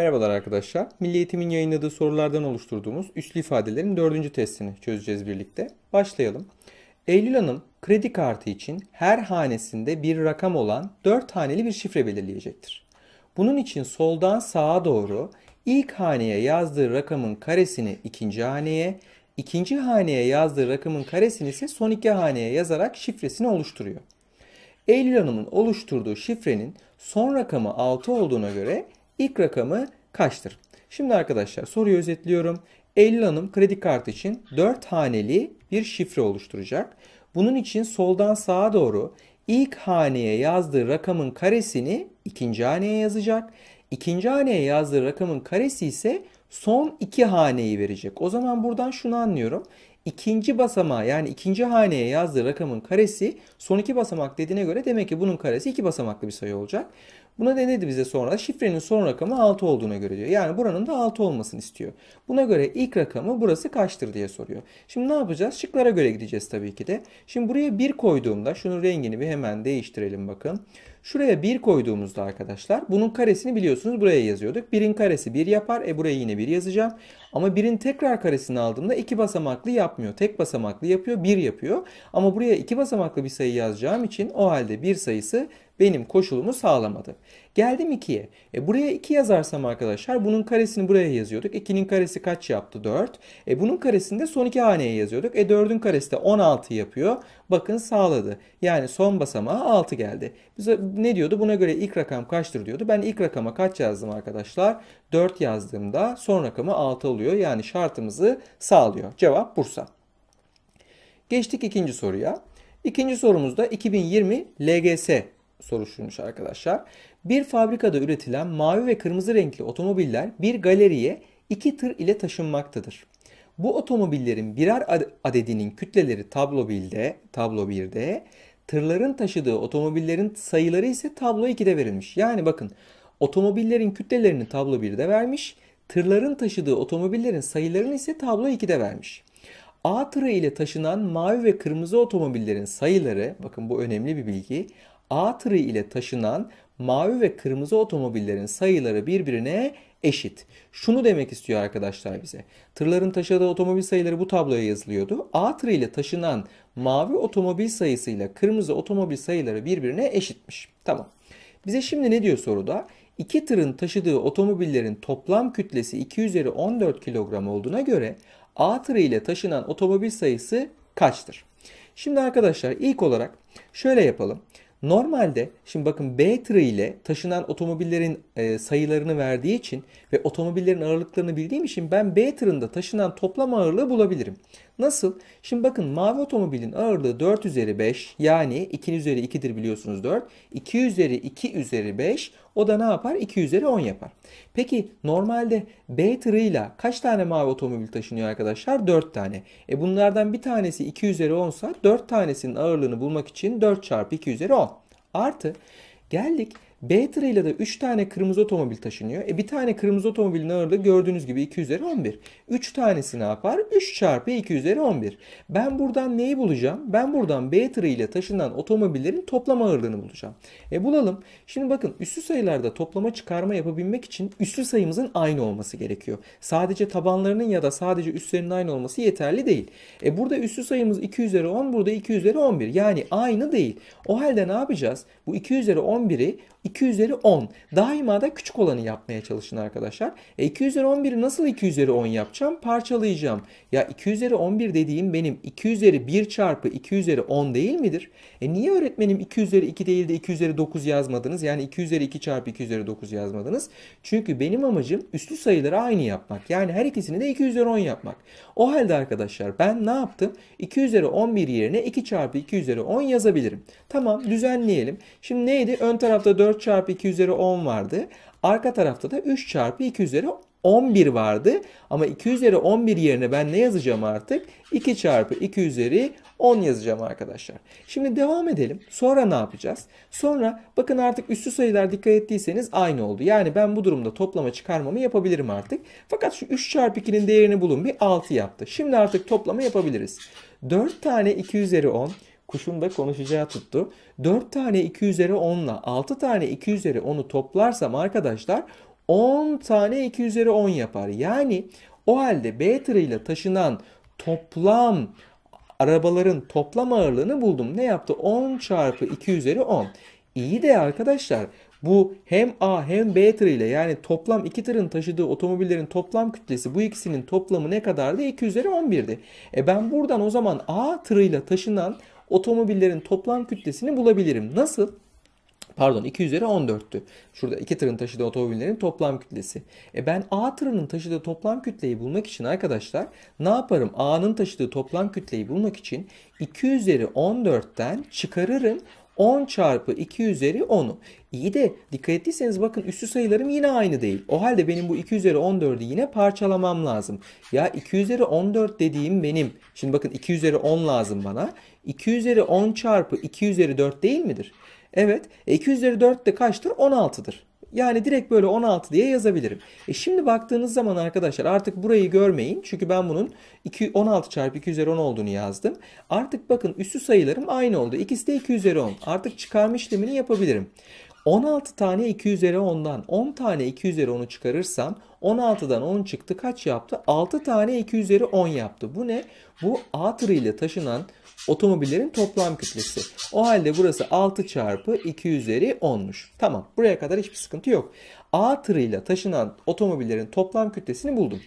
Merhabalar arkadaşlar. Milli Eğitim'in yayınladığı sorulardan oluşturduğumuz üslü ifadelerin dördüncü testini çözeceğiz birlikte. Başlayalım. Eylül Hanım kredi kartı için her hanesinde bir rakam olan 4 haneli bir şifre belirleyecektir. Bunun için soldan sağa doğru ilk haneye yazdığı rakamın karesini ikinci haneye, ikinci haneye yazdığı rakamın karesini ise son iki haneye yazarak şifresini oluşturuyor. Eylül Hanım'ın oluşturduğu şifrenin son rakamı 6 olduğuna göre ilk rakamı kaçtır? Şimdi arkadaşlar soruyu özetliyorum. Eylül Hanım kredi kartı için 4 haneli bir şifre oluşturacak. Bunun için soldan sağa doğru ilk haneye yazdığı rakamın karesini ikinci haneye yazacak. İkinci haneye yazdığı rakamın karesi ise son iki haneyi verecek. O zaman buradan şunu anlıyorum. İkinci basamağı yani ikinci haneye yazdığı rakamın karesi son iki basamak dediğine göre demek ki bunun karesi iki basamaklı bir sayı olacak. Buna ne dedi bize sonra? Şifrenin son rakamı 6 olduğuna göre diyor. Yani buranın da 6 olmasını istiyor. Buna göre ilk rakamı burası kaçtır diye soruyor. Şimdi ne yapacağız? Şıklara göre gideceğiz tabii ki de. Şimdi buraya 1 koyduğumda şunun rengini bir hemen değiştirelim bakın. Şuraya 1 koyduğumuzda arkadaşlar bunun karesini biliyorsunuz buraya yazıyorduk. 1'in karesi 1 yapar. E buraya yine 1 yazacağım. Ama 1'in tekrar karesini aldığımda 2 basamaklı yapmıyor. Tek basamaklı yapıyor 1 yapıyor. Ama buraya 2 basamaklı bir sayı yazacağım için o halde 1 sayısı benim koşulumu sağlamadı. Geldim 2'ye. E buraya 2 yazarsam arkadaşlar bunun karesini buraya yazıyorduk. 2'nin karesi kaç yaptı? 4. E bunun karesini de son 2 haneye yazıyorduk. E 4'ün karesi de 16 yapıyor. Bakın sağladı. Yani son basamağa 6 geldi. Bize ne diyordu? Buna göre ilk rakam kaçtır diyordu. Ben ilk rakama kaç yazdım arkadaşlar? 4 yazdığımda son rakamı 6 oluyor. Yani şartımızı sağlıyor. Cevap Bursa. Geçtik ikinci soruya. İkinci sorumuzda 2020 LGS soruşturmuş arkadaşlar. Bir fabrikada üretilen mavi ve kırmızı renkli otomobiller bir galeriye iki tır ile taşınmaktadır. Bu otomobillerin birer adedinin kütleleri tablo 1'de, tablo 1'de, tırların taşıdığı otomobillerin sayıları ise tablo 2'de verilmiş. Yani bakın otomobillerin kütlelerini tablo 1'de vermiş, tırların taşıdığı otomobillerin sayılarını ise tablo 2'de vermiş. A tırı ile taşınan mavi ve kırmızı otomobillerin sayıları, bakın bu önemli bir bilgi, A tırı ile taşınan mavi ve kırmızı otomobillerin sayıları birbirine eşit. Şunu demek istiyor arkadaşlar bize. Tırların taşıdığı otomobil sayıları bu tabloya yazılıyordu. A tırı ile taşınan mavi otomobil sayısıyla kırmızı otomobil sayıları birbirine eşitmiş. Tamam. Bize şimdi ne diyor soruda? İki tırın taşıdığı otomobillerin toplam kütlesi 2 üzeri 14 kilogram olduğuna göre A tırı ile taşınan otomobil sayısı kaçtır? Şimdi arkadaşlar ilk olarak şöyle yapalım. Normalde şimdi bakın B tırı ile taşınan otomobillerin e, sayılarını verdiği için ve otomobillerin ağırlıklarını bildiğim için ben B tırında taşınan toplam ağırlığı bulabilirim. Nasıl? Şimdi bakın mavi otomobilin ağırlığı 4 üzeri 5 yani 2 üzeri 2'dir biliyorsunuz 4. 2 üzeri 2 üzeri 5 o da ne yapar? 2 üzeri 10 yapar. Peki normalde B tırıyla kaç tane mavi otomobil taşınıyor arkadaşlar? 4 tane. E bunlardan bir tanesi 2 üzeri 10 sa 4 tanesinin ağırlığını bulmak için 4 çarpı 2 üzeri 10. Artı geldik B tırıyla da 3 tane kırmızı otomobil taşınıyor. E bir tane kırmızı otomobilin ağırlığı gördüğünüz gibi 2 üzeri 11. 3 tanesi ne yapar? 3 çarpı 2 üzeri 11. Ben buradan neyi bulacağım? Ben buradan B tırıyla taşınan otomobillerin toplam ağırlığını bulacağım. E bulalım. Şimdi bakın üslü sayılarda toplama çıkarma yapabilmek için üslü sayımızın aynı olması gerekiyor. Sadece tabanlarının ya da sadece üstlerinin aynı olması yeterli değil. E burada üslü sayımız 2 üzeri 10 burada 2 üzeri 11. Yani aynı değil. O halde ne yapacağız? Bu 2 üzeri 11'i 2 üzeri 10. Daima da küçük olanı yapmaya çalışın arkadaşlar. E 2 üzeri 11'i nasıl 2 üzeri 10 yapacağım? Parçalayacağım. Ya 2 üzeri 11 dediğim benim 2 üzeri 1 çarpı 2 üzeri 10 değil midir? E niye öğretmenim 2 üzeri 2 değil de 2 üzeri 9 yazmadınız? Yani 2 üzeri 2 çarpı 2 üzeri 9 yazmadınız. Çünkü benim amacım üslü sayıları aynı yapmak. Yani her ikisini de 2 üzeri 10 yapmak. O halde arkadaşlar ben ne yaptım? 2 üzeri 11 yerine 2 çarpı 2 üzeri 10 yazabilirim. Tamam düzenleyelim. Şimdi neydi? Ön tarafta 4 4 çarpı 2 üzeri 10 vardı. Arka tarafta da 3 çarpı 2 üzeri 11 vardı. Ama 2 üzeri 11 yerine ben ne yazacağım artık? 2 çarpı 2 üzeri 10 yazacağım arkadaşlar. Şimdi devam edelim. Sonra ne yapacağız? Sonra bakın artık üstü sayılar dikkat ettiyseniz aynı oldu. Yani ben bu durumda toplama çıkarmamı yapabilirim artık. Fakat şu 3 çarpı 2'nin değerini bulun bir 6 yaptı. Şimdi artık toplama yapabiliriz. 4 tane 2 üzeri 10 kuşun da konuşacağı tuttu. 4 tane 2 üzeri 10 ile 6 tane 2 üzeri 10'u toplarsam arkadaşlar 10 tane 2 üzeri 10 yapar. Yani o halde B tırıyla taşınan toplam arabaların toplam ağırlığını buldum. Ne yaptı? 10 çarpı 2 üzeri 10. İyi de arkadaşlar bu hem A hem B tırıyla yani toplam iki tırın taşıdığı otomobillerin toplam kütlesi bu ikisinin toplamı ne kadardı? 2 üzeri 11'di. E ben buradan o zaman A tırıyla taşınan otomobillerin toplam kütlesini bulabilirim. Nasıl? Pardon 2 üzeri 14'tü. Şurada iki tırın taşıdığı otomobillerin toplam kütlesi. E ben A tırının taşıdığı toplam kütleyi bulmak için arkadaşlar ne yaparım? A'nın taşıdığı toplam kütleyi bulmak için 2 üzeri 14'ten çıkarırım 10 çarpı 2 üzeri 10'u. İyi de dikkat ettiyseniz bakın üstü sayılarım yine aynı değil. O halde benim bu 2 üzeri 14'ü yine parçalamam lazım. Ya 2 üzeri 14 dediğim benim. Şimdi bakın 2 üzeri 10 lazım bana. 2 üzeri 10 çarpı 2 üzeri 4 değil midir? Evet. E 2 üzeri 4 de kaçtır? 16'dır. Yani direkt böyle 16 diye yazabilirim. E şimdi baktığınız zaman arkadaşlar artık burayı görmeyin. Çünkü ben bunun 2, 16 çarpı 2 üzeri 10 olduğunu yazdım. Artık bakın üstü sayılarım aynı oldu. İkisi de 2 üzeri 10. Artık çıkarma işlemini yapabilirim. 16 tane 2 üzeri 10'dan 10 tane 2 üzeri 10'u çıkarırsam 16'dan 10 çıktı kaç yaptı? 6 tane 2 üzeri 10 yaptı. Bu ne? Bu A tırıyla taşınan otomobillerin toplam kütlesi. O halde burası 6 çarpı 2 üzeri 10'muş. Tamam buraya kadar hiçbir sıkıntı yok. A tırıyla taşınan otomobillerin toplam kütlesini buldum.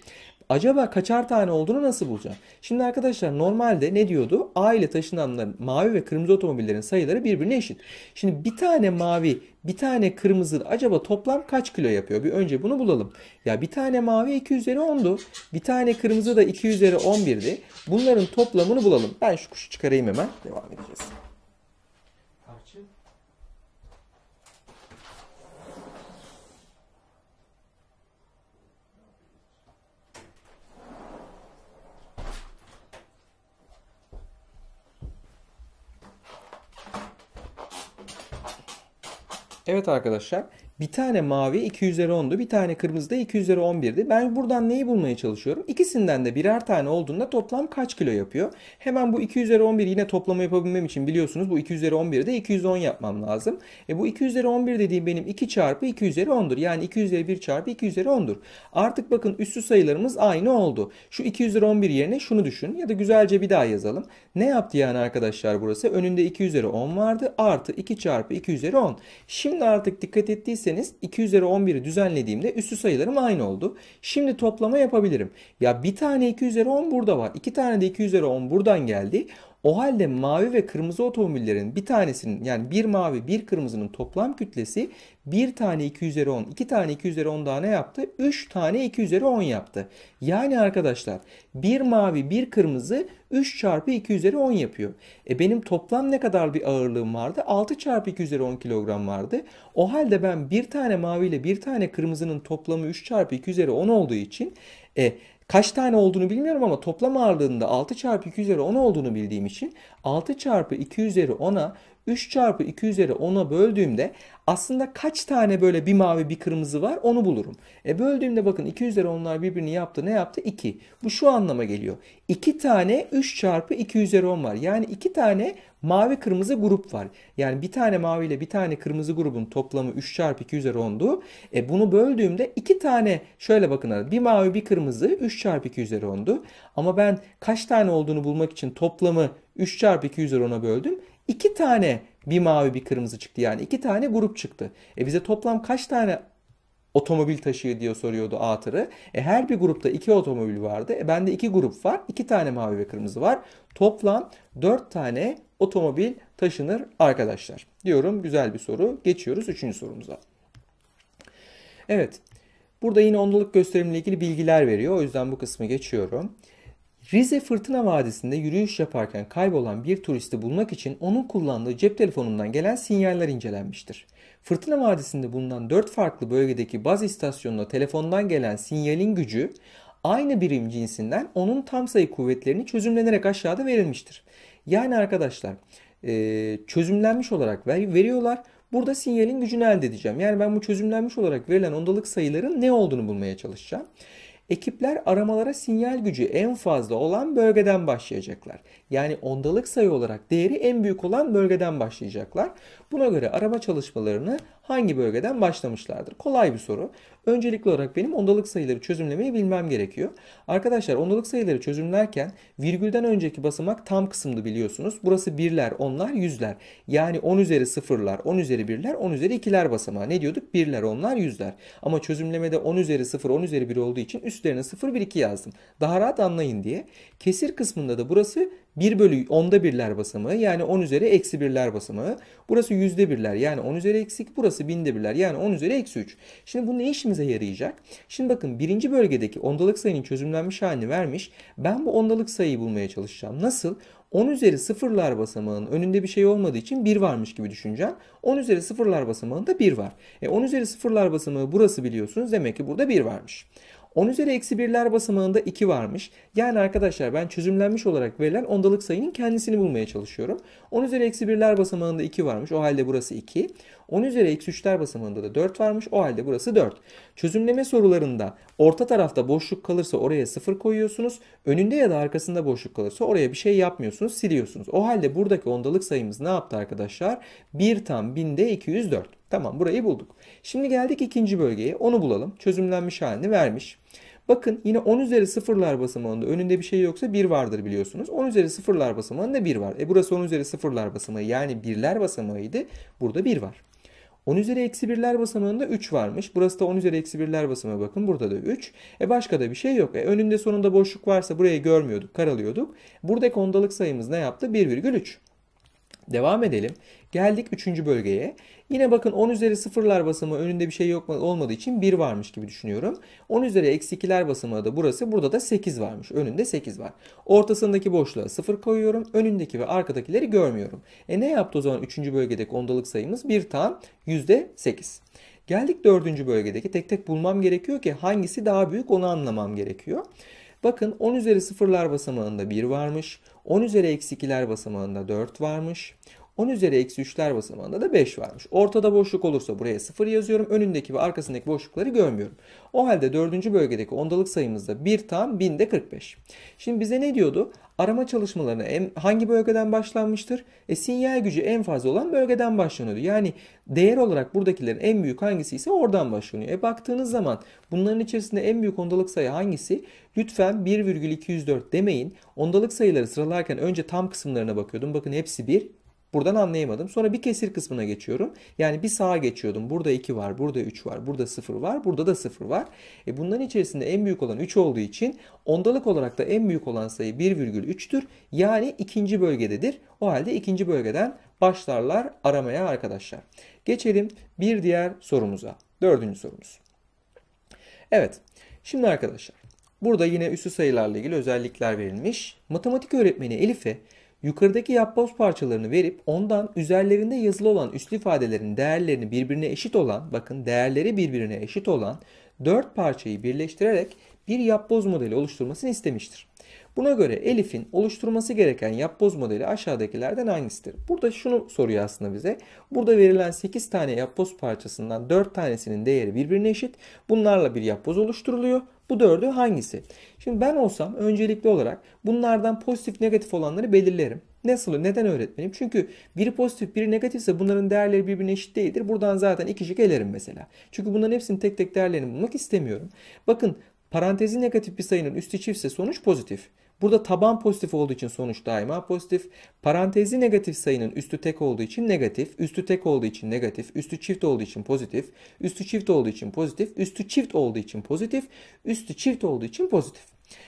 Acaba kaçar tane olduğunu nasıl bulacağım? Şimdi arkadaşlar normalde ne diyordu? A ile taşınanların mavi ve kırmızı otomobillerin sayıları birbirine eşit. Şimdi bir tane mavi, bir tane kırmızı acaba toplam kaç kilo yapıyor? Bir önce bunu bulalım. Ya bir tane mavi 2 üzeri 10'du. Bir tane kırmızı da 2 üzeri 11'di. Bunların toplamını bulalım. Ben şu kuşu çıkarayım hemen. Devam edeceğiz. Evet arkadaşlar bir tane mavi 2 üzeri 10'du. Bir tane kırmızı da 2 üzeri 11'di. Ben buradan neyi bulmaya çalışıyorum? İkisinden de birer tane olduğunda toplam kaç kilo yapıyor? Hemen bu 2 üzeri 11 yine toplama yapabilmem için biliyorsunuz bu 2 üzeri 11'i de 210 yapmam lazım. E bu 2 üzeri 11 dediğim benim 2 çarpı 2 üzeri 10'dur. Yani 2 üzeri 1 çarpı 2 üzeri 10'dur. Artık bakın üstü sayılarımız aynı oldu. Şu 2 üzeri 11 yerine şunu düşün ya da güzelce bir daha yazalım. Ne yaptı yani arkadaşlar burası? Önünde 2 üzeri 10 vardı. Artı 2 çarpı 2 üzeri 10. Şimdi artık dikkat ettiyseniz ederseniz 2 üzeri 11'i düzenlediğimde üstü sayılarım aynı oldu. Şimdi toplama yapabilirim. Ya bir tane 2 üzeri 10 burada var. iki tane de 2 üzeri 10 buradan geldi. O halde mavi ve kırmızı otomobillerin bir tanesinin yani bir mavi bir kırmızının toplam kütlesi bir tane 2 üzeri 10, iki tane 2 üzeri 10 daha ne yaptı? 3 tane 2 üzeri 10 yaptı. Yani arkadaşlar bir mavi bir kırmızı 3 çarpı 2 üzeri 10 yapıyor. E benim toplam ne kadar bir ağırlığım vardı? 6 çarpı 2 üzeri 10 kilogram vardı. O halde ben bir tane mavi ile bir tane kırmızının toplamı 3 çarpı 2 üzeri 10 olduğu için e, Kaç tane olduğunu bilmiyorum ama toplam ağırlığında 6 çarpı 2 üzeri 10 olduğunu bildiğim için 6 çarpı 2 üzeri 10'a 3 çarpı 2 üzeri 10'a böldüğümde aslında kaç tane böyle bir mavi bir kırmızı var onu bulurum. E böldüğümde bakın 2 üzeri 10'lar birbirini yaptı. Ne yaptı? 2. Bu şu anlama geliyor. 2 tane 3 çarpı 2 üzeri 10 var. Yani 2 tane mavi kırmızı grup var. Yani bir tane mavi ile bir tane kırmızı grubun toplamı 3 çarpı 2 üzeri 10'du. E bunu böldüğümde 2 tane şöyle bakın bir mavi bir kırmızı 3 çarpı 2 üzeri 10'du. Ama ben kaç tane olduğunu bulmak için toplamı 3 çarpı 2 üzeri 10'a böldüm. 2 tane bir mavi bir kırmızı çıktı. Yani 2 tane grup çıktı. E bize toplam kaç tane otomobil taşıyor diye soruyordu A tırı. E her bir grupta iki otomobil vardı. E bende iki grup var. iki tane mavi ve kırmızı var. Toplam dört tane otomobil taşınır arkadaşlar. Diyorum güzel bir soru. Geçiyoruz üçüncü sorumuza. Evet. Burada yine ondalık gösterimle ilgili bilgiler veriyor. O yüzden bu kısmı geçiyorum. Rize Fırtına Vadisi'nde yürüyüş yaparken kaybolan bir turisti bulmak için onun kullandığı cep telefonundan gelen sinyaller incelenmiştir. Fırtına Vadisi'nde bulunan 4 farklı bölgedeki baz istasyonuna telefondan gelen sinyalin gücü aynı birim cinsinden onun tam sayı kuvvetlerini çözümlenerek aşağıda verilmiştir. Yani arkadaşlar çözümlenmiş olarak veriyorlar. Burada sinyalin gücünü elde edeceğim. Yani ben bu çözümlenmiş olarak verilen ondalık sayıların ne olduğunu bulmaya çalışacağım. Ekipler aramalara sinyal gücü en fazla olan bölgeden başlayacaklar. Yani ondalık sayı olarak değeri en büyük olan bölgeden başlayacaklar. Buna göre arama çalışmalarını hangi bölgeden başlamışlardır? Kolay bir soru. Öncelikli olarak benim ondalık sayıları çözümlemeyi bilmem gerekiyor. Arkadaşlar ondalık sayıları çözümlerken virgülden önceki basamak tam kısımdı biliyorsunuz. Burası birler, onlar, yüzler. Yani 10 üzeri sıfırlar, 10 üzeri birler, 10 üzeri ikiler basamağı. Ne diyorduk? Birler, onlar, yüzler. Ama çözümlemede 10 üzeri sıfır, 10 üzeri bir olduğu için üstlerine 0, 1, 2 yazdım. Daha rahat anlayın diye. Kesir kısmında da burası 1 bölü 10'da birler basamağı yani 10 üzeri eksi birler basamağı. Burası yüzde birler yani 10 üzeri eksik. Burası binde birler yani 10 üzeri eksi 3. Şimdi bu ne işimize yarayacak? Şimdi bakın birinci bölgedeki ondalık sayının çözümlenmiş halini vermiş. Ben bu ondalık sayıyı bulmaya çalışacağım. Nasıl? 10 üzeri sıfırlar basamağının önünde bir şey olmadığı için 1 varmış gibi düşüneceğim. 10 üzeri sıfırlar basamağında 1 var. E 10 üzeri sıfırlar basamağı burası biliyorsunuz. Demek ki burada 1 varmış. 10 üzeri eksi birler basamağında 2 varmış. Yani arkadaşlar ben çözümlenmiş olarak verilen ondalık sayının kendisini bulmaya çalışıyorum. 10 üzeri eksi birler basamağında 2 varmış. O halde burası 2. 10 üzeri eksi 3'ler basamağında da 4 varmış. O halde burası 4. Çözümleme sorularında orta tarafta boşluk kalırsa oraya 0 koyuyorsunuz. Önünde ya da arkasında boşluk kalırsa oraya bir şey yapmıyorsunuz. Siliyorsunuz. O halde buradaki ondalık sayımız ne yaptı arkadaşlar? 1 tam 1000'de 204. Tamam burayı bulduk. Şimdi geldik ikinci bölgeye. Onu bulalım. Çözümlenmiş halini vermiş. Bakın yine 10 üzeri sıfırlar basamağında önünde bir şey yoksa 1 vardır biliyorsunuz. 10 üzeri sıfırlar basamağında 1 var. E burası 10 üzeri sıfırlar basamağı yani birler basamağıydı. Burada 1 var. 10 üzeri eksi birler basamağında 3 varmış. Burası da 10 üzeri eksi birler basamağı bakın burada da 3. E başka da bir şey yok. E önünde sonunda boşluk varsa burayı görmüyorduk, karalıyorduk. Buradaki ondalık sayımız ne yaptı? 1,3. Devam edelim. Geldik 3. bölgeye. Yine bakın 10 üzeri sıfırlar basamağı önünde bir şey yok olmadığı için 1 varmış gibi düşünüyorum. 10 üzeri eksi 2'ler basamağı da burası. Burada da 8 varmış. Önünde 8 var. Ortasındaki boşluğa 0 koyuyorum. Önündeki ve arkadakileri görmüyorum. E ne yaptı o zaman 3. bölgedeki ondalık sayımız? 1 tam %8. Geldik 4. bölgedeki tek tek bulmam gerekiyor ki hangisi daha büyük onu anlamam gerekiyor. Bakın 10 üzeri sıfırlar basamağında 1 varmış. 10 üzeri eksi 2'ler basamağında 4 varmış. 10 üzeri eksi 3'ler basamağında da 5 varmış. Ortada boşluk olursa buraya 0 yazıyorum. Önündeki ve arkasındaki boşlukları görmüyorum. O halde 4. bölgedeki ondalık sayımızda 1 tam 1000'de 45. Şimdi bize ne diyordu? Arama çalışmalarına hangi bölgeden başlanmıştır? E, sinyal gücü en fazla olan bölgeden başlanıyordu. Yani değer olarak buradakilerin en büyük hangisi ise oradan başlanıyor. E baktığınız zaman bunların içerisinde en büyük ondalık sayı hangisi? Lütfen 1,204 demeyin. Ondalık sayıları sıralarken önce tam kısımlarına bakıyordum. Bakın hepsi 1. Buradan anlayamadım. Sonra bir kesir kısmına geçiyorum. Yani bir sağa geçiyordum. Burada 2 var, burada 3 var, burada 0 var, burada da 0 var. E bunların içerisinde en büyük olan 3 olduğu için ondalık olarak da en büyük olan sayı 1,3'tür. Yani ikinci bölgededir. O halde ikinci bölgeden başlarlar aramaya arkadaşlar. Geçelim bir diğer sorumuza. Dördüncü sorumuz. Evet. Şimdi arkadaşlar burada yine üssü sayılarla ilgili özellikler verilmiş. Matematik öğretmeni Elif'e Yukarıdaki yapboz parçalarını verip ondan üzerlerinde yazılı olan üslü ifadelerin değerlerini birbirine eşit olan, bakın değerleri birbirine eşit olan dört parçayı birleştirerek bir yapboz modeli oluşturmasını istemiştir. Buna göre Elif'in oluşturması gereken yapboz modeli aşağıdakilerden hangisidir? Burada şunu soruyor aslında bize. Burada verilen 8 tane yapboz parçasından 4 tanesinin değeri birbirine eşit. Bunlarla bir yapboz oluşturuluyor. Bu dördü hangisi? Şimdi ben olsam öncelikli olarak bunlardan pozitif negatif olanları belirlerim. Nasıl? Neden öğretmenim? Çünkü biri pozitif biri negatifse bunların değerleri birbirine eşit değildir. Buradan zaten ikicik elerim mesela. Çünkü bunların hepsinin tek tek değerlerini bulmak istemiyorum. Bakın parantezi negatif bir sayının üstü çiftse sonuç pozitif. Burada taban pozitif olduğu için sonuç daima pozitif. Parantezi negatif sayının üstü tek olduğu için negatif. Üstü tek olduğu için negatif. Üstü çift olduğu için pozitif. Üstü çift olduğu için pozitif. Üstü çift olduğu için pozitif. Üstü çift olduğu için pozitif.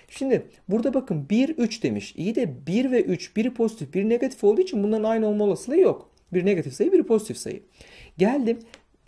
Şimdi burada bakın 1, 3 demiş. İyi de 1 ve 3 biri pozitif biri negatif olduğu için bunların aynı olma olasılığı yok. Bir negatif sayı biri pozitif sayı. Geldim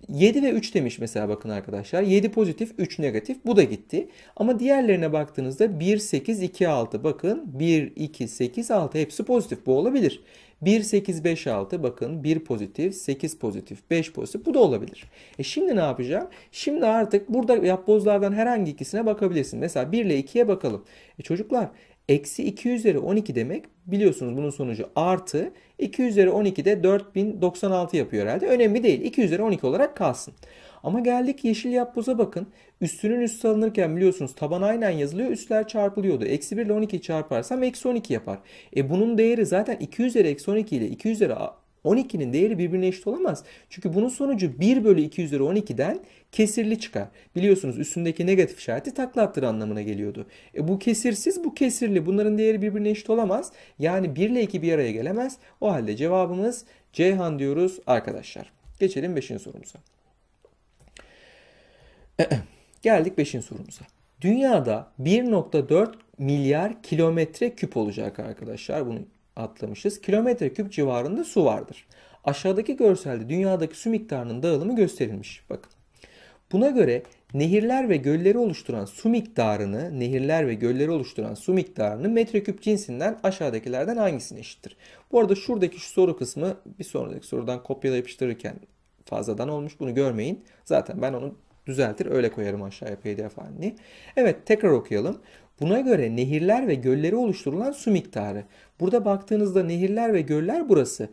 7 ve 3 demiş mesela bakın arkadaşlar. 7 pozitif, 3 negatif. Bu da gitti. Ama diğerlerine baktığınızda 1, 8, 2, 6. Bakın 1, 2, 8, 6 hepsi pozitif. Bu olabilir. 1, 8, 5, 6 bakın 1 pozitif, 8 pozitif, 5 pozitif bu da olabilir. E şimdi ne yapacağım? Şimdi artık burada yapbozlardan herhangi ikisine bakabilirsin. Mesela 1 ile 2'ye bakalım. E çocuklar Eksi 2 üzeri 12 demek biliyorsunuz bunun sonucu artı 2 üzeri 12 de 4096 yapıyor herhalde. Önemli değil. 2 üzeri 12 olarak kalsın. Ama geldik yeşil yapboza bakın. Üstünün üstü alınırken biliyorsunuz taban aynen yazılıyor. Üstler çarpılıyordu. Eksi 1 ile 12 çarparsam eksi 12 yapar. E bunun değeri zaten 2 üzeri eksi 12 ile 2 üzeri 12'nin değeri birbirine eşit olamaz. Çünkü bunun sonucu 1 bölü 2 üzeri 12'den kesirli çıkar. Biliyorsunuz üstündeki negatif işareti takla attır anlamına geliyordu. E bu kesirsiz bu kesirli. Bunların değeri birbirine eşit olamaz. Yani 1 ile 2 bir araya gelemez. O halde cevabımız Ceyhan diyoruz arkadaşlar. Geçelim 5. sorumuza. Geldik 5. sorumuza. Dünyada 1.4 milyar kilometre küp olacak arkadaşlar. Bunu atlamışız. Kilometre küp civarında su vardır. Aşağıdaki görselde dünyadaki su miktarının dağılımı gösterilmiş. Bakın. Buna göre nehirler ve gölleri oluşturan su miktarını, nehirler ve gölleri oluşturan su miktarını metreküp cinsinden aşağıdakilerden hangisine eşittir? Bu arada şuradaki şu soru kısmı bir sonraki sorudan kopyala yapıştırırken fazladan olmuş. Bunu görmeyin. Zaten ben onu düzeltir öyle koyarım aşağıya pdf halini. Evet tekrar okuyalım. Buna göre nehirler ve gölleri oluşturulan su miktarı. Burada baktığınızda nehirler ve göller burası.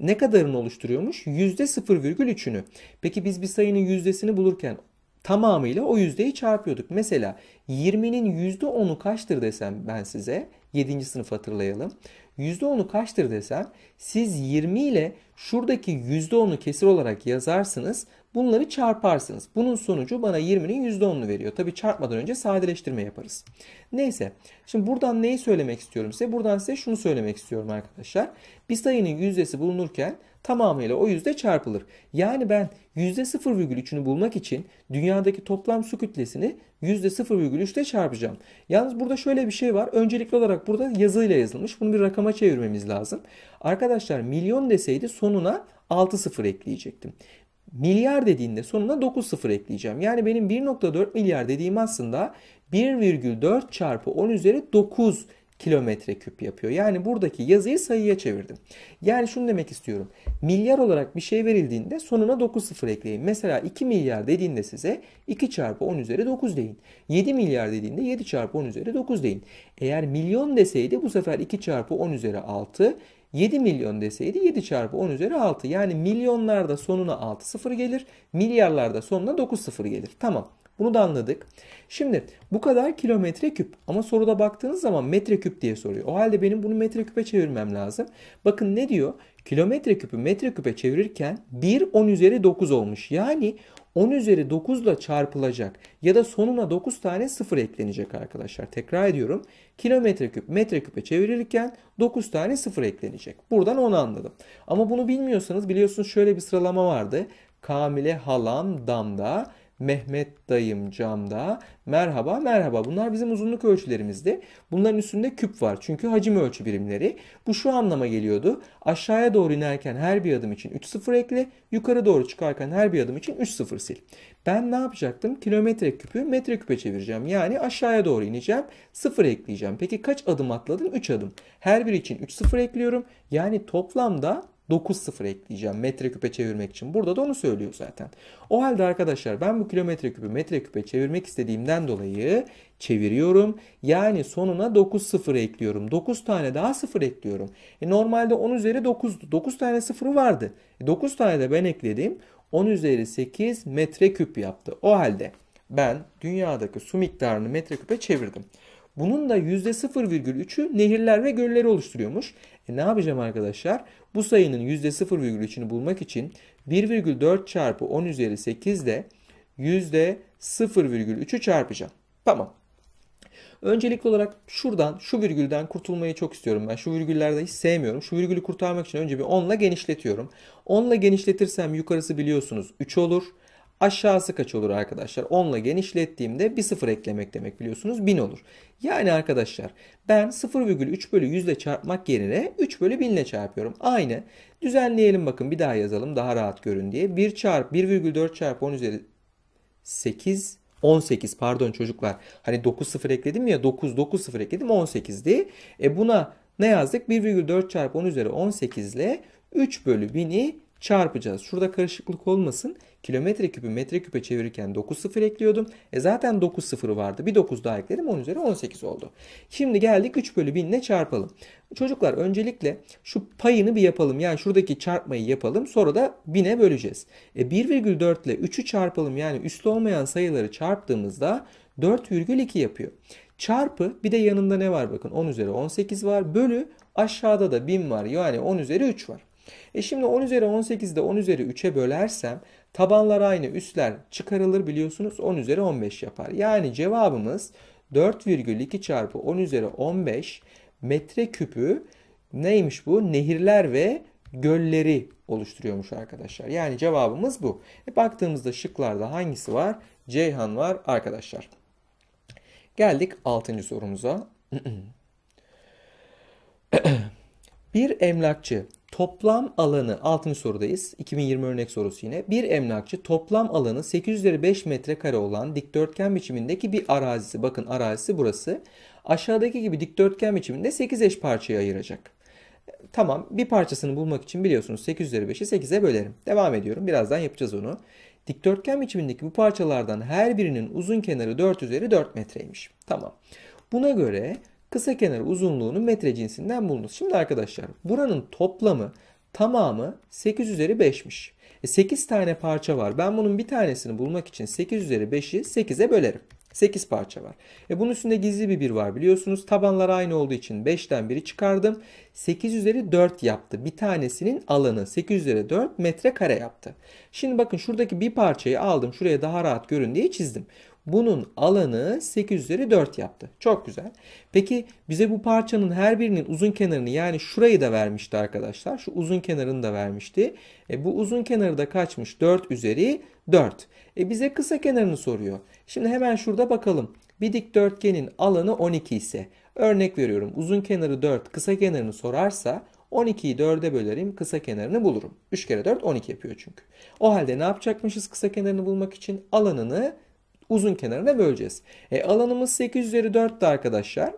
Ne kadarını oluşturuyormuş? %0,3'ünü. Peki biz bir sayının yüzdesini bulurken tamamıyla o yüzdeyi çarpıyorduk. Mesela 20'nin %10'u kaçtır desem ben size 7. sınıf hatırlayalım. %10'u kaçtır desem siz 20 ile şuradaki %10'u kesir olarak yazarsınız. Bunları çarparsınız. Bunun sonucu bana 20'nin %10'unu veriyor. Tabi çarpmadan önce sadeleştirme yaparız. Neyse. Şimdi buradan neyi söylemek istiyorum size? Buradan size şunu söylemek istiyorum arkadaşlar. Bir sayının yüzdesi bulunurken tamamıyla o yüzde çarpılır. Yani ben yüzde 0,3'ünü bulmak için dünyadaki toplam su kütlesini yüzde 0,3 ile çarpacağım. Yalnız burada şöyle bir şey var. Öncelikli olarak burada yazıyla yazılmış. Bunu bir rakama çevirmemiz lazım. Arkadaşlar milyon deseydi sonuna 6 sıfır ekleyecektim. Milyar dediğinde sonuna 9 sıfır ekleyeceğim. Yani benim 1.4 milyar dediğim aslında 1,4 çarpı 10 üzeri 9 kilometre küp yapıyor. Yani buradaki yazıyı sayıya çevirdim. Yani şunu demek istiyorum. Milyar olarak bir şey verildiğinde sonuna 9 sıfır ekleyin. Mesela 2 milyar dediğinde size 2 çarpı 10 üzeri 9 deyin. 7 milyar dediğinde 7 çarpı 10 üzeri 9 deyin. Eğer milyon deseydi bu sefer 2 çarpı 10 üzeri 6. 7 milyon deseydi 7 çarpı 10 üzeri 6. Yani milyonlarda sonuna 6 sıfır gelir. Milyarlarda sonuna 9 sıfır gelir. Tamam. Bunu da anladık. Şimdi bu kadar kilometre küp ama soruda baktığınız zaman metre küp diye soruyor. O halde benim bunu metre küpe çevirmem lazım. Bakın ne diyor? Kilometre küpü metre küpe çevirirken 1 10 üzeri 9 olmuş. Yani 10 üzeri 9 ile çarpılacak ya da sonuna 9 tane sıfır eklenecek arkadaşlar. Tekrar ediyorum. Kilometre küp metre küpe çevirirken 9 tane sıfır eklenecek. Buradan onu anladım. Ama bunu bilmiyorsanız biliyorsunuz şöyle bir sıralama vardı. Kamile halam damda Mehmet dayım camda. Merhaba merhaba. Bunlar bizim uzunluk ölçülerimizdi. Bunların üstünde küp var. Çünkü hacim ölçü birimleri. Bu şu anlama geliyordu. Aşağıya doğru inerken her bir adım için 3 sıfır ekle. Yukarı doğru çıkarken her bir adım için 3 sıfır sil. Ben ne yapacaktım? Kilometre küpü metre küpe çevireceğim. Yani aşağıya doğru ineceğim. Sıfır ekleyeceğim. Peki kaç adım atladım? 3 adım. Her biri için 3 sıfır ekliyorum. Yani toplamda 9 sıfır ekleyeceğim metreküpe çevirmek için. Burada da onu söylüyor zaten. O halde arkadaşlar ben bu kilometre küpü metreküpe çevirmek istediğimden dolayı çeviriyorum. Yani sonuna 9 sıfır ekliyorum. 9 tane daha sıfır ekliyorum. E normalde 10 üzeri 9'du. 9 tane sıfırı vardı. E 9 tane de ben ekledim. 10 üzeri 8 metreküp yaptı. O halde ben dünyadaki su miktarını metreküpe çevirdim. Bunun da %0,3'ü nehirler ve gölleri oluşturuyormuş. E ne yapacağım arkadaşlar? Bu sayının %0,3'ünü bulmak için 1,4 çarpı 10 üzeri 8 ile %0,3'ü çarpacağım. Tamam. Öncelikli olarak şuradan, şu virgülden kurtulmayı çok istiyorum ben. Şu virgüllerde hiç sevmiyorum. Şu virgülü kurtarmak için önce bir 10 ile genişletiyorum. 10 ile genişletirsem yukarısı biliyorsunuz 3 olur. Aşağısı kaç olur arkadaşlar? 10 ile genişlettiğimde bir sıfır eklemek demek biliyorsunuz 1000 olur. Yani arkadaşlar ben 0,3 bölü 100 ile çarpmak yerine 3 bölü 1000 ile çarpıyorum. Aynı. Düzenleyelim bakın bir daha yazalım daha rahat görün diye. 1 çarp 1,4 çarpı 10 üzeri 8 18 pardon çocuklar. Hani 9 sıfır ekledim ya 9 9 sıfır ekledim 18'di. E buna ne yazdık? 1,4 çarpı 10 üzeri 18 ile 3 bölü 1000'i çarpacağız. Şurada karışıklık olmasın. Kilometre küpü metre küpe çevirirken 9 sıfır ekliyordum. E zaten 9 sıfırı vardı. Bir 9 daha ekledim. 10 üzeri 18 oldu. Şimdi geldik 3 bölü 1000 ile çarpalım. Çocuklar öncelikle şu payını bir yapalım. Yani şuradaki çarpmayı yapalım. Sonra da 1000'e böleceğiz. E 1,4 ile 3'ü çarpalım. Yani üslü olmayan sayıları çarptığımızda 4,2 yapıyor. Çarpı bir de yanında ne var bakın 10 üzeri 18 var. Bölü aşağıda da 1000 var. Yani 10 üzeri 3 var. E şimdi 10 üzeri 18'de 10 üzeri 3'e bölersem tabanlar aynı üstler çıkarılır biliyorsunuz 10 üzeri 15 yapar. Yani cevabımız 4,2 çarpı 10 üzeri 15 metre küpü neymiş bu? Nehirler ve gölleri oluşturuyormuş arkadaşlar. Yani cevabımız bu. E baktığımızda şıklarda hangisi var? Ceyhan var arkadaşlar. Geldik 6. sorumuza. bir emlakçı toplam alanı 6. sorudayız. 2020 örnek sorusu yine. Bir emlakçı toplam alanı 8 üzeri 5 metrekare olan dikdörtgen biçimindeki bir arazisi. Bakın arazisi burası. Aşağıdaki gibi dikdörtgen biçiminde 8 eş parçaya ayıracak. Tamam bir parçasını bulmak için biliyorsunuz 8 üzeri 5'i 8'e bölerim. Devam ediyorum. Birazdan yapacağız onu. Dikdörtgen biçimindeki bu parçalardan her birinin uzun kenarı 4 üzeri 4 metreymiş. Tamam. Buna göre kısa kenar uzunluğunu metre cinsinden bulunuz. Şimdi arkadaşlar buranın toplamı tamamı 8 üzeri 5'miş. E 8 tane parça var. Ben bunun bir tanesini bulmak için 8 üzeri 5'i 8'e bölerim. 8 parça var. E bunun üstünde gizli bir 1 var biliyorsunuz. Tabanlar aynı olduğu için 5'ten 1'i çıkardım. 8 üzeri 4 yaptı. Bir tanesinin alanı 8 üzeri 4 metre kare yaptı. Şimdi bakın şuradaki bir parçayı aldım. Şuraya daha rahat görün diye çizdim. Bunun alanı 8 üzeri 4 yaptı. Çok güzel. Peki bize bu parçanın her birinin uzun kenarını yani şurayı da vermişti arkadaşlar. Şu uzun kenarını da vermişti. E bu uzun kenarı da kaçmış? 4 üzeri 4. E bize kısa kenarını soruyor. Şimdi hemen şurada bakalım. Bir dikdörtgenin alanı 12 ise örnek veriyorum uzun kenarı 4 kısa kenarını sorarsa 12'yi 4'e bölerim kısa kenarını bulurum. 3 kere 4 12 yapıyor çünkü. O halde ne yapacakmışız kısa kenarını bulmak için? Alanını uzun kenarına böleceğiz. E, alanımız 8 üzeri 4'tü arkadaşlar.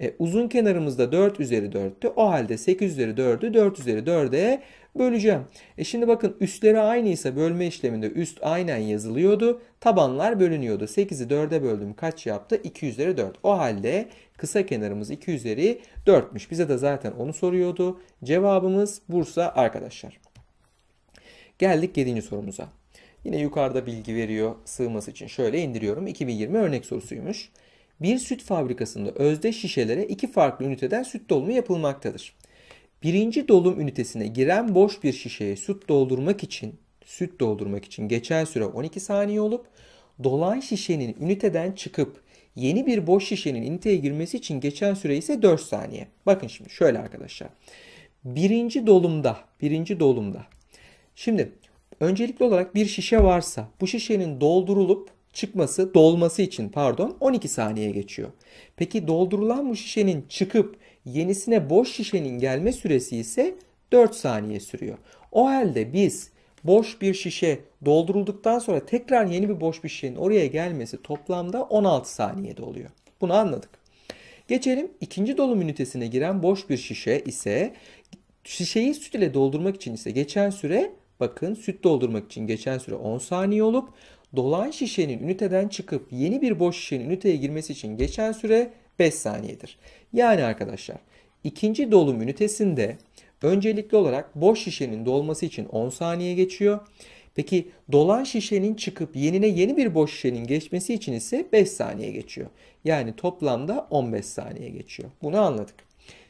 E, uzun kenarımızda 4 üzeri 4'tü. O halde 8 üzeri 4'ü 4 üzeri 4'e böleceğim. E şimdi bakın üstleri aynıysa bölme işleminde üst aynen yazılıyordu. Tabanlar bölünüyordu. 8'i 4'e böldüm kaç yaptı? 2 üzeri 4. O halde kısa kenarımız 2 üzeri 4'müş. Bize de zaten onu soruyordu. Cevabımız Bursa arkadaşlar. Geldik 7. sorumuza. Yine yukarıda bilgi veriyor sığması için. Şöyle indiriyorum. 2020 örnek sorusuymuş. Bir süt fabrikasında özde şişelere iki farklı üniteden süt dolumu yapılmaktadır. Birinci dolum ünitesine giren boş bir şişeye süt doldurmak için süt doldurmak için geçen süre 12 saniye olup dolan şişenin üniteden çıkıp yeni bir boş şişenin üniteye girmesi için geçen süre ise 4 saniye. Bakın şimdi şöyle arkadaşlar. Birinci dolumda, birinci dolumda. Şimdi öncelikli olarak bir şişe varsa bu şişenin doldurulup çıkması, dolması için pardon 12 saniye geçiyor. Peki doldurulan bu şişenin çıkıp yenisine boş şişenin gelme süresi ise 4 saniye sürüyor. O halde biz boş bir şişe doldurulduktan sonra tekrar yeni bir boş bir şişenin oraya gelmesi toplamda 16 saniyede oluyor. Bunu anladık. Geçelim ikinci dolum ünitesine giren boş bir şişe ise şişeyi süt ile doldurmak için ise geçen süre bakın süt doldurmak için geçen süre 10 saniye olup dolan şişenin üniteden çıkıp yeni bir boş şişenin üniteye girmesi için geçen süre 5 saniyedir. Yani arkadaşlar ikinci dolum ünitesinde öncelikli olarak boş şişenin dolması için 10 saniye geçiyor. Peki dolan şişenin çıkıp yenine yeni bir boş şişenin geçmesi için ise 5 saniye geçiyor. Yani toplamda 15 saniye geçiyor. Bunu anladık.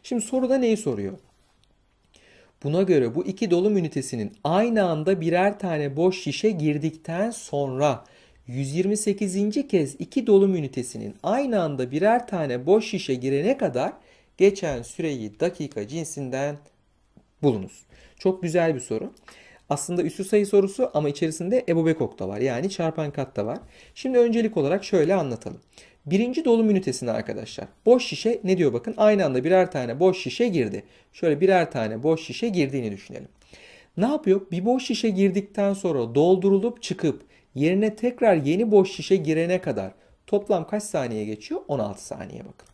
Şimdi soruda neyi soruyor? Buna göre bu iki dolum ünitesinin aynı anda birer tane boş şişe girdikten sonra 128. kez iki dolum ünitesinin aynı anda birer tane boş şişe girene kadar geçen süreyi dakika cinsinden bulunuz. Çok güzel bir soru. Aslında üstü sayı sorusu ama içerisinde Ebo Bekok da var. Yani çarpan kat da var. Şimdi öncelik olarak şöyle anlatalım. Birinci dolum ünitesine arkadaşlar. Boş şişe ne diyor bakın aynı anda birer tane boş şişe girdi. Şöyle birer tane boş şişe girdiğini düşünelim. Ne yapıyor? Bir boş şişe girdikten sonra doldurulup çıkıp yerine tekrar yeni boş şişe girene kadar toplam kaç saniye geçiyor? 16 saniye bakın.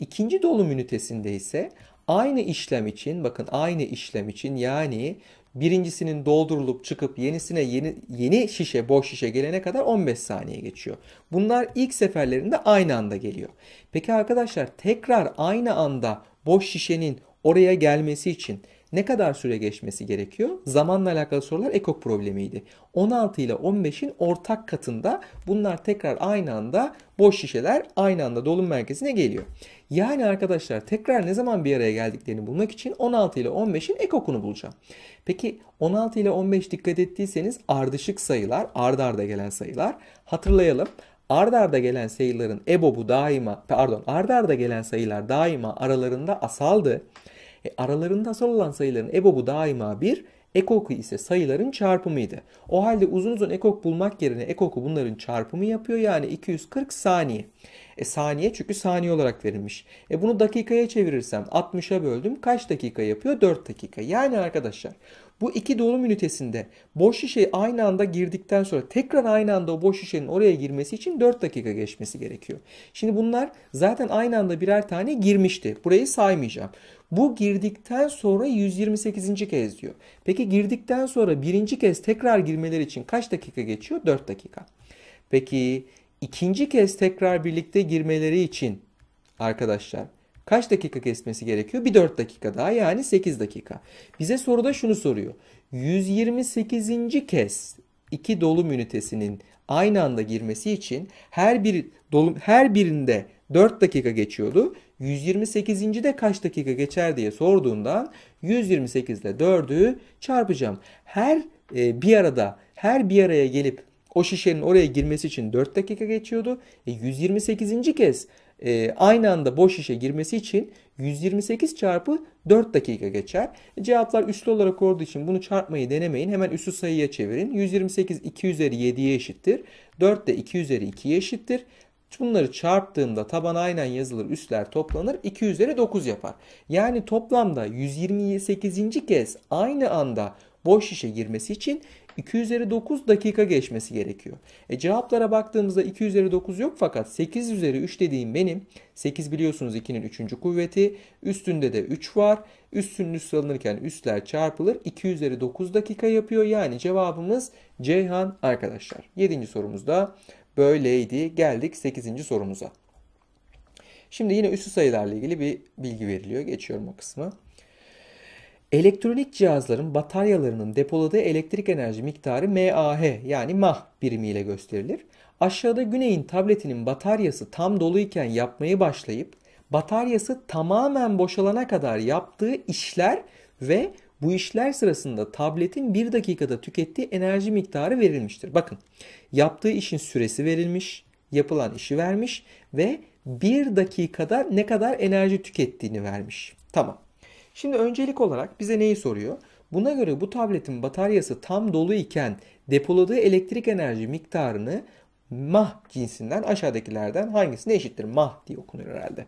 İkinci dolum ünitesinde ise aynı işlem için bakın aynı işlem için yani birincisinin doldurulup çıkıp yenisine yeni, yeni şişe boş şişe gelene kadar 15 saniye geçiyor. Bunlar ilk seferlerinde aynı anda geliyor. Peki arkadaşlar tekrar aynı anda boş şişenin oraya gelmesi için ne kadar süre geçmesi gerekiyor? Zamanla alakalı sorular ekok problemiydi. 16 ile 15'in ortak katında bunlar tekrar aynı anda boş şişeler aynı anda dolum merkezine geliyor. Yani arkadaşlar tekrar ne zaman bir araya geldiklerini bulmak için 16 ile 15'in ekokunu bulacağım. Peki 16 ile 15 dikkat ettiyseniz ardışık sayılar, ard arda gelen sayılar. Hatırlayalım. Ard arda gelen sayıların EBOB'u daima, pardon ard arda gelen sayılar daima aralarında asaldı. E, aralarında asal olan sayıların EBOB'u daima bir, ekoku ise sayıların çarpımıydı. O halde uzun uzun ekok bulmak yerine ekoku bunların çarpımı yapıyor yani 240 saniye. E saniye çünkü saniye olarak verilmiş. E bunu dakikaya çevirirsem 60'a böldüm kaç dakika yapıyor? 4 dakika. Yani arkadaşlar bu iki dolum ünitesinde boş şişe aynı anda girdikten sonra tekrar aynı anda o boş şişenin oraya girmesi için 4 dakika geçmesi gerekiyor. Şimdi bunlar zaten aynı anda birer tane girmişti. Burayı saymayacağım. Bu girdikten sonra 128. kez diyor. Peki girdikten sonra birinci kez tekrar girmeleri için kaç dakika geçiyor? 4 dakika. Peki ikinci kez tekrar birlikte girmeleri için arkadaşlar kaç dakika kesmesi gerekiyor? Bir 4 dakika daha yani 8 dakika. Bize soruda şunu soruyor. 128. kez iki dolum ünitesinin aynı anda girmesi için her bir dolum her birinde 4 dakika geçiyordu. 128. de kaç dakika geçer diye sorduğundan 128 ile 4'ü çarpacağım. Her e, bir arada her bir araya gelip o şişenin oraya girmesi için 4 dakika geçiyordu. E, 128. kez e, aynı anda boş şişe girmesi için 128 çarpı 4 dakika geçer. Cevaplar üslü olarak olduğu için bunu çarpmayı denemeyin. Hemen üslü sayıya çevirin. 128 2 üzeri 7'ye eşittir. 4 de 2 üzeri 2'ye eşittir. Bunları çarptığımda taban aynen yazılır, üstler toplanır. 2 üzeri 9 yapar. Yani toplamda 128. kez aynı anda boş şişe girmesi için 2 üzeri 9 dakika geçmesi gerekiyor. E cevaplara baktığımızda 2 üzeri 9 yok fakat 8 üzeri 3 dediğim benim. 8 biliyorsunuz 2'nin 3. kuvveti. Üstünde de 3 var. Üstünün üstü alınırken üstler çarpılır. 2 üzeri 9 dakika yapıyor. Yani cevabımız Ceyhan arkadaşlar. 7. sorumuzda böyleydi. Geldik 8. sorumuza. Şimdi yine üstü sayılarla ilgili bir bilgi veriliyor. Geçiyorum o kısmı. Elektronik cihazların bataryalarının depoladığı elektrik enerji miktarı mAh yani mAh birimiyle gösterilir. Aşağıda Güney'in tabletinin bataryası tam doluyken yapmayı başlayıp bataryası tamamen boşalana kadar yaptığı işler ve bu işler sırasında tabletin bir dakikada tükettiği enerji miktarı verilmiştir. Bakın yaptığı işin süresi verilmiş, yapılan işi vermiş ve bir dakikada ne kadar enerji tükettiğini vermiş. Tamam. Şimdi öncelik olarak bize neyi soruyor? Buna göre bu tabletin bataryası tam dolu iken depoladığı elektrik enerji miktarını mah cinsinden aşağıdakilerden hangisine eşittir? Mah diye okunur herhalde.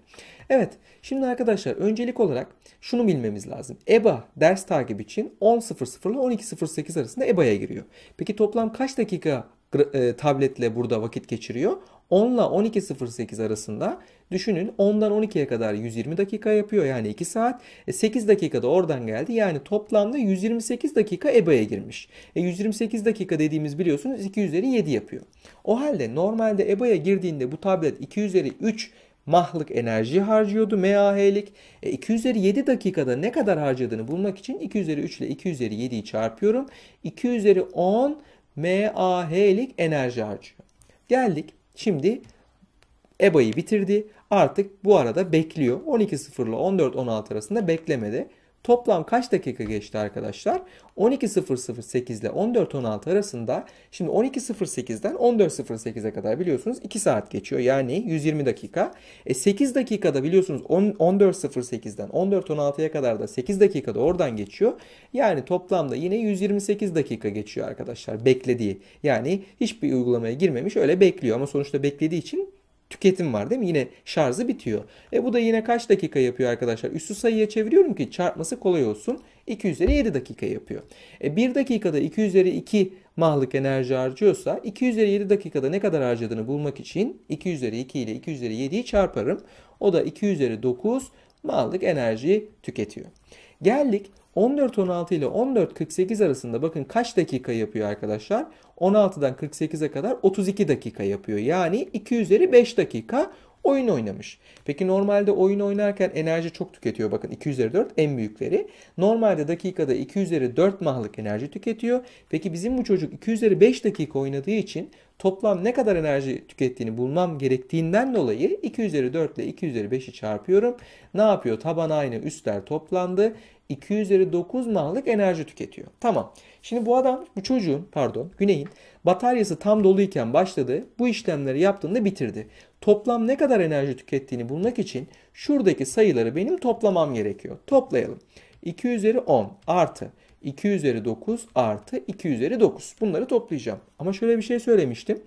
Evet şimdi arkadaşlar öncelik olarak şunu bilmemiz lazım. EBA ders takip için 10.00 ile 12.08 arasında EBA'ya giriyor. Peki toplam kaç dakika e, tabletle burada vakit geçiriyor? 10 ile 12.08 arasında düşünün 10'dan 12'ye kadar 120 dakika yapıyor yani 2 saat. E 8 dakikada oradan geldi yani toplamda 128 dakika EBA'ya girmiş. E 128 dakika dediğimiz biliyorsunuz 2 üzeri 7 yapıyor. O halde normalde EBA'ya girdiğinde bu tablet 2 üzeri 3 mahlık enerji harcıyordu MAH'lik. E 2 üzeri 7 dakikada ne kadar harcadığını bulmak için 2 üzeri 3 ile 2 üzeri 7'yi çarpıyorum. 2 üzeri 10 MAH'lik enerji harcıyor. Geldik Şimdi EBA'yı bitirdi. Artık bu arada bekliyor. 12.0 ile 14.16 arasında beklemede. Toplam kaç dakika geçti arkadaşlar? 12.008 ile 14.16 arasında şimdi 12.08'den 14.08'e kadar biliyorsunuz 2 saat geçiyor. Yani 120 dakika. E 8 dakikada biliyorsunuz 14.08'den 14.16'ya kadar da 8 dakikada oradan geçiyor. Yani toplamda yine 128 dakika geçiyor arkadaşlar beklediği. Yani hiçbir uygulamaya girmemiş öyle bekliyor ama sonuçta beklediği için tüketim var değil mi? Yine şarjı bitiyor. E bu da yine kaç dakika yapıyor arkadaşlar? Üstü sayıya çeviriyorum ki çarpması kolay olsun. 2 üzeri 7 dakika yapıyor. E 1 dakikada 2 üzeri 2 mahlık enerji harcıyorsa 2 üzeri 7 dakikada ne kadar harcadığını bulmak için 2 üzeri 2 ile 2 üzeri 7'yi çarparım. O da 2 üzeri 9 mahlık enerji tüketiyor. Geldik 14.16 ile 14.48 arasında bakın kaç dakika yapıyor arkadaşlar? 16'dan 48'e kadar 32 dakika yapıyor. Yani 2 üzeri 5 dakika Oyun oynamış. Peki normalde oyun oynarken enerji çok tüketiyor. Bakın 2 üzeri 4 en büyükleri. Normalde dakikada 2 üzeri 4 mahlık enerji tüketiyor. Peki bizim bu çocuk 2 üzeri 5 dakika oynadığı için toplam ne kadar enerji tükettiğini bulmam gerektiğinden dolayı 2 üzeri 4 ile 2 üzeri 5'i çarpıyorum. Ne yapıyor? Taban aynı üstler toplandı. 2 üzeri 9 mahlık enerji tüketiyor. Tamam. Şimdi bu adam, bu çocuğun, pardon, Güney'in bataryası tam doluyken başladı. Bu işlemleri yaptığında bitirdi. Toplam ne kadar enerji tükettiğini bulmak için şuradaki sayıları benim toplamam gerekiyor. Toplayalım. 2 üzeri 10 artı 2 üzeri 9 artı 2 üzeri 9. Bunları toplayacağım. Ama şöyle bir şey söylemiştim.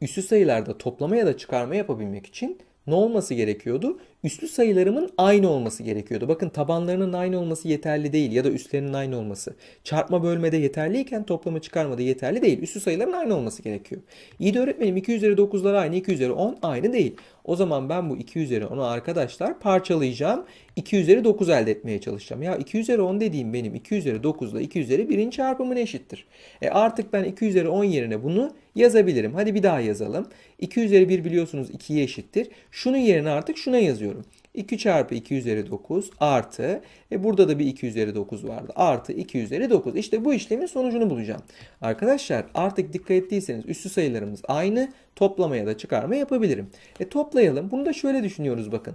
Üssü sayılarda toplama ya da çıkarma yapabilmek için ne olması gerekiyordu? Üslü sayılarımın aynı olması gerekiyordu. Bakın tabanlarının aynı olması yeterli değil ya da üstlerinin aynı olması. Çarpma bölmede yeterliyken toplama çıkarmada yeterli değil. Üslü sayıların aynı olması gerekiyor. İyi de öğretmenim 2 üzeri 9'lar aynı 2 üzeri 10 aynı değil. O zaman ben bu 2 üzeri 10'u arkadaşlar parçalayacağım. 2 üzeri 9 elde etmeye çalışacağım. Ya 2 üzeri 10 dediğim benim 2 üzeri 9 ile 2 üzeri 1'in çarpımına eşittir. E artık ben 2 üzeri 10 yerine bunu yazabilirim. Hadi bir daha yazalım. 2 üzeri 1 biliyorsunuz 2'ye eşittir. Şunun yerine artık şuna yazıyorum. 2 çarpı 2 üzeri 9 artı e burada da bir 2 üzeri 9 vardı. Artı 2 üzeri 9. İşte bu işlemin sonucunu bulacağım. Arkadaşlar artık dikkat ettiyseniz üstü sayılarımız aynı. Toplamaya da çıkarma yapabilirim. E toplayalım. Bunu da şöyle düşünüyoruz bakın.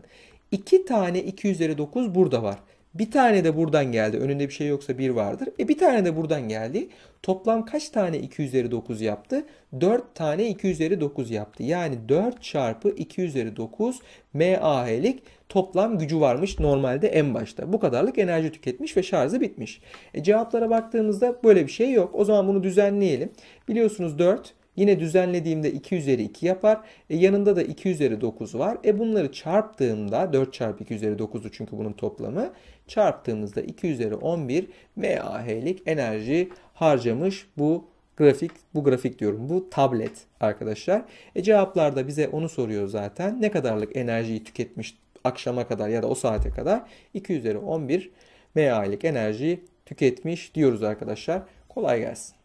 2 tane 2 üzeri 9 burada var. Bir tane de buradan geldi. Önünde bir şey yoksa 1 vardır. E bir tane de buradan geldi. Toplam kaç tane 2 üzeri 9 yaptı? 4 tane 2 üzeri 9 yaptı. Yani 4 çarpı 2 üzeri 9 MAH'lik toplam gücü varmış normalde en başta. Bu kadarlık enerji tüketmiş ve şarjı bitmiş. E cevaplara baktığımızda böyle bir şey yok. O zaman bunu düzenleyelim. Biliyorsunuz 4 Yine düzenlediğimde 2 üzeri 2 yapar. E yanında da 2 üzeri 9 var. E bunları çarptığımda 4 çarpı 2 üzeri 9'u çünkü bunun toplamı. Çarptığımızda 2 üzeri 11 mAh'lik enerji harcamış bu grafik, bu grafik diyorum. Bu tablet arkadaşlar. E cevaplarda bize onu soruyor zaten. Ne kadarlık enerjiyi tüketmiş akşama kadar ya da o saate kadar 2 üzeri 11 mAh'lik enerji tüketmiş diyoruz arkadaşlar. Kolay gelsin.